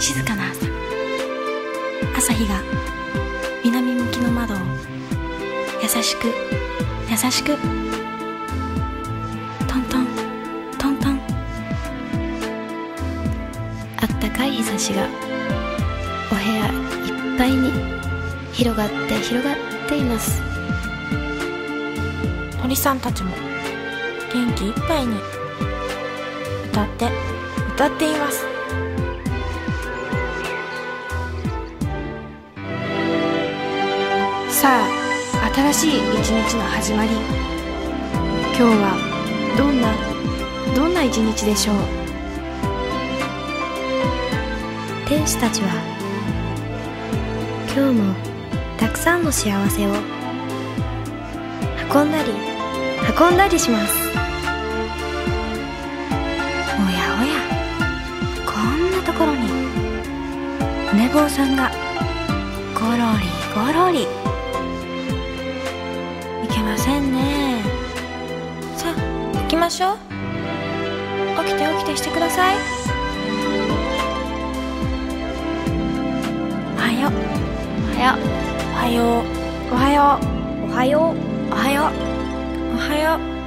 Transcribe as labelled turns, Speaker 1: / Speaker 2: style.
Speaker 1: 静かな朝朝日が南向きの窓を優しく優しくトントントントン。あったかい日差しがお部屋いっぱいに広がって広がっています。
Speaker 2: 鳥さんたちも元気いっぱいに歌って歌っています。
Speaker 3: さあ新しい一日の始まり。今日はどんなどんな一日でしょう？
Speaker 1: 天使たちは今日もたくさんの幸せを運んだり運んだりします。おやおやこんなところにお寝坊さんがゴロリゴロリ。
Speaker 2: ましょう。起きて起きてしてください。
Speaker 1: おはよう
Speaker 2: おはよう。おはよう。
Speaker 1: おはよう。おはよう。おはよう。
Speaker 2: おはよう。